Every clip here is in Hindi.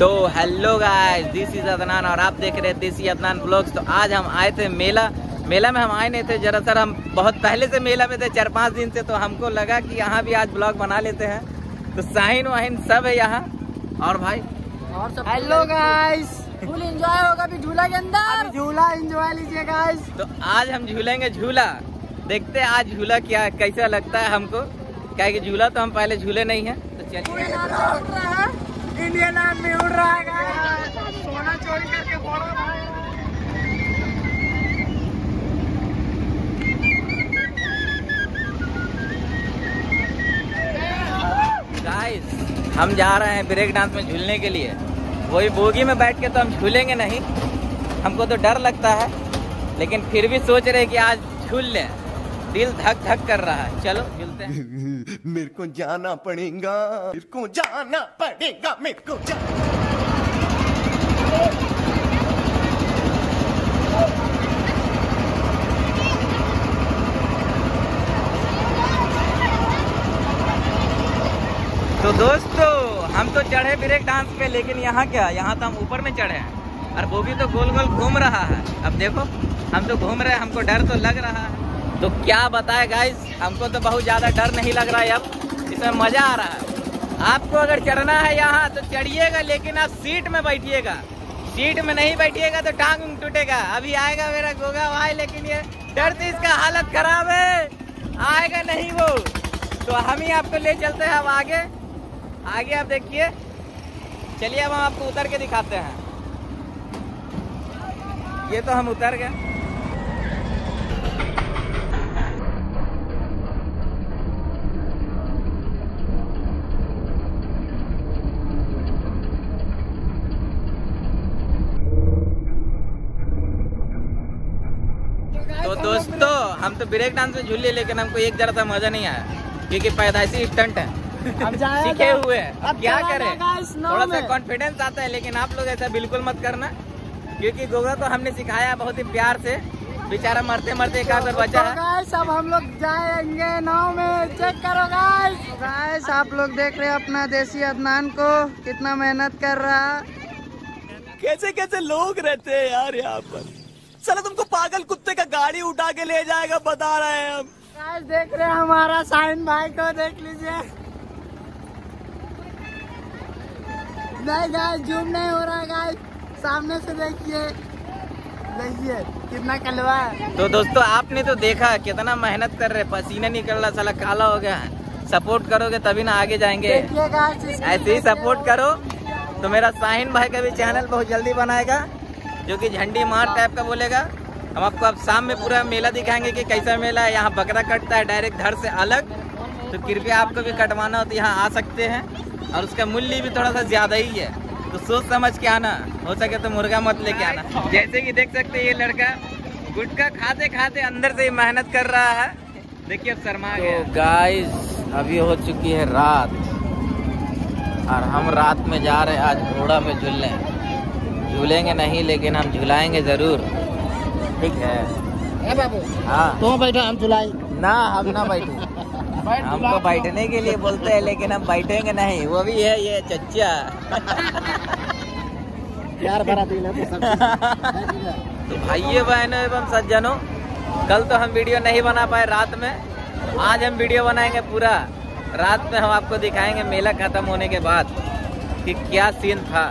तो hello guys this is Adnan और आप देख रहे हैं देसी अदनान ब्लॉग्स तो आज हम आए थे मेला। मेला में हम आए नहीं थे दरअसल हम बहुत पहले से मेला में थे चार पाँच दिन से। तो हमको लगा कि यहाँ भी आज ब्लॉग बना लेते हैं। तो साहिन वाहिन सब है यहाँ। और भाई? और सब हेलो गाइस फुल एंजॉय होगा अभी झूला के अंदर। झूला एंजॉय लीजिए गाइस तो आज हम झूलेंगे झूला। देखते हैं आज झूला क्या कैसा लगता है हमको? क्या कि झूला तो हम पहले झूले नहीं है। तो चलिए। इंडियन आर्मी उड़ रहा है सोना चोरी करके फोड़ा हम जा रहे हैं ब्रेक डांस में झूलने के लिए। वही बोगी में बैठ के तो हम झूलेंगे नहीं। हमको तो डर लगता है, लेकिन फिर भी सोच रहे हैं कि आज झूल लें। दिल धक धक कर रहा है। चलो मिलते हैं। मेरे को जाना पड़ेगा। मेरे को जाना पड़ेगा मेरे को जा... तो दोस्तों हम तो चढ़े ब्रेक डांस पे लेकिन यहाँ क्या? यहाँ तो हम ऊपर में चढ़े हैं। और वो भी तो गोल गोल घूम रहा है। अब देखो हम तो घूम रहे हैं हमको डर तो लग रहा है। तो क्या बताए गाइस हमको तो बहुत ज़्यादा डर नहीं लग रहा है अब। इसमें मज़ा आ रहा है। आपको अगर चढ़ना है यहाँ तो चढ़िएगा, लेकिन आप सीट में बैठिएगा। सीट में नहीं बैठिएगा तो टांग टूटेगा। अभी आएगा मेरा गोगा भाई, लेकिन ये डर से इसका हालत खराब है। आएगा नहीं वो। तो हम ही आपको ले चलते हैं अब आगे। आगे आप देखिए। चलिए अब हम आपको उतर के दिखाते हैं। ये तो हम उतर गए। दोस्तों हम तो ब्रेक डांस में झूले लेकिन हमको एक जरा सा मज़ा नहीं आया क्योंकि पैदाइशी स्टंट है सीखे हुए अब अब क्या करें? थोड़ा सा कॉन्फिडेंस आता है लेकिन आप लोग ऐसा बिल्कुल मत करना क्योंकि गोगा को हमने सिखाया बहुत ही प्यार से। बेचारा मरते मरते एक आकर बचा तो है गाइस अब हम लोग जाएँगे नाव में। चेक करो गाइस गाइस आप लोग देख रहे हैं अपना देसी अदनान को कितना मेहनत कर रहा। कैसे कैसे लोग रहते हैं यार यहाँ पर? चलो तुमको पागल कुत्ते का गाड़ी उठा के ले जाएगा बता रहे हैं हम। गाइस देख रहे हैं हमारा साइन भाई को देख लीजिए। नहीं गाइस जूम नहीं हो रहा है गाइस। सामने से देखिए। देखिए कितना कलवा है। तो दोस्तों आपने तो देखा कितना मेहनत कर रहे पसीना निकल रहा साला काला हो गया है। सपोर्ट करोगे तभी ना आगे जाएँगे। देखिए गाइस इसकी ऐसे ही सपोर्ट करो। तो मेरा साहिन भाई का भी चैनल बहुत जल्दी बनाएगा। जो कि झंडी मार टाइप का बोलेगा। हम आपको अब शाम में पूरा मेला दिखाएँगे कि कैसा मेला है। यहाँ बकरा कटता है डायरेक्ट घर से अलग। तो कृपया आपको भी कटवाना हो तो यहाँ आ सकते हैं। और उसका मूल्य भी थोड़ा सा ज़्यादा ही है। तो सोच समझ के आना। हो सके तो मुर्गा मत लेके आना। जैसे कि देख सकते हैं ये लड़का गुटखा खाते खाते अंदर से मेहनत कर रहा है। देखिए अब शर्मा तो गाइस अभी हो चुकी है रात। और हम रात में जा रहे हैं आज घोड़ा में झूलने। झूलेंगे नहीं लेकिन हम झुलाएँगे ज़रूर। ठीक है? बाबू? हाँ। तो बैठो हम चुलाई ना हम ना बैठे। हमको बैठने के लिए बोलते हैं लेकिन हम बैठेंगे नहीं। वो भी है ये चच्चा। प्यार भरा दिल है तो तो भाइयों बहनों एवं सज्जनों कल तो हम वीडियो नहीं बना पाए रात में। आज हम वीडियो बनाएँगे पूरा। रात में हम आपको दिखाएँगे मेला खत्म होने के बाद कि क्या सीन था।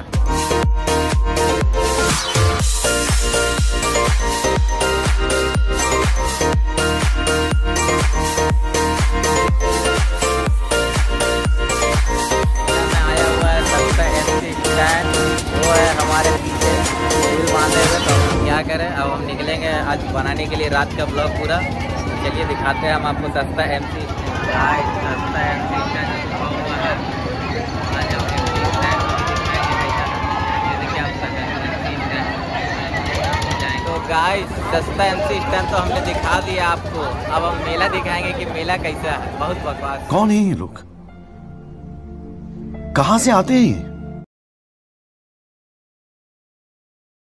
निकलेंगे आज बनाने के लिए रात का ब्लॉग पूरा। चलिए दिखाते हैं हम आपको सस्ता एम सी सस्ता एम सी गाइस सस्ता एम सी स्टैंड तो हमने दिखा दिया आपको। अब हम मेला दिखाएँगे कि मेला कैसा है। बहुत बकवास। कौन है ये लोग? कहाँ से आते हैं ये?